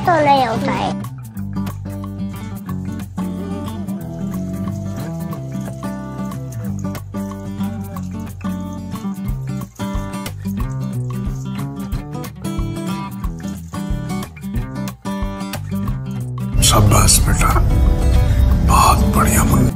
तो नहीं होता है शाबाश बेटा। बहुत बढ़िया मुन्ना।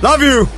Love you.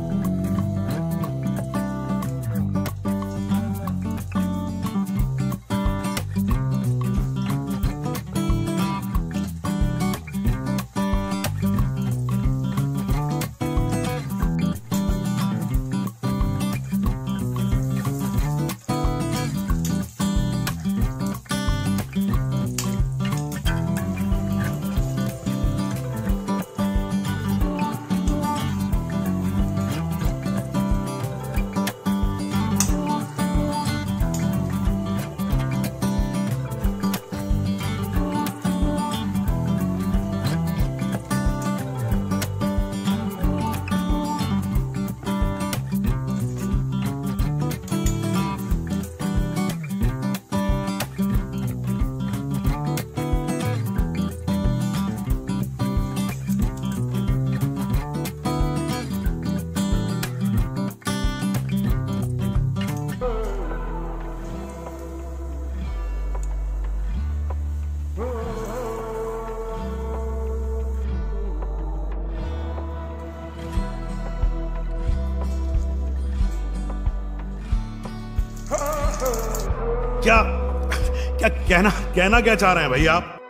क्या क्या कहना कहना क्या चाह रहे हैं भैया आप?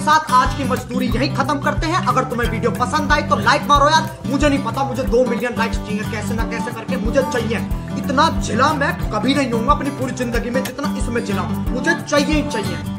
साथ आज की मजदूरी यही खत्म करते हैं। अगर तुम्हें वीडियो पसंद आई तो लाइक मारो यार। मुझे नहीं पता, मुझे दो मिलियन लाइक्स चाहिए। कैसे ना कैसे करके मुझे चाहिए। इतना जिला मैं कभी नहीं हूँ अपनी पूरी ज़िंदगी में जितना इसमें जिला मुझे चाहिए ही चाहिए।